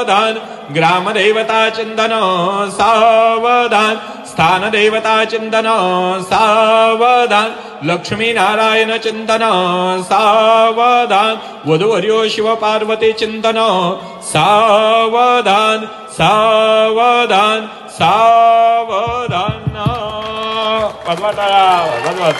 सावधान। ग्राम देवता चिंतन, सावधान। स्थान देवता चिंतन, सावधान। लक्ष्मी नारायण चिंतन, सावधान। वधुवर्यो शिव पार्वती चिंतन, सावधान सावधान सावधान। भगवत भगवत।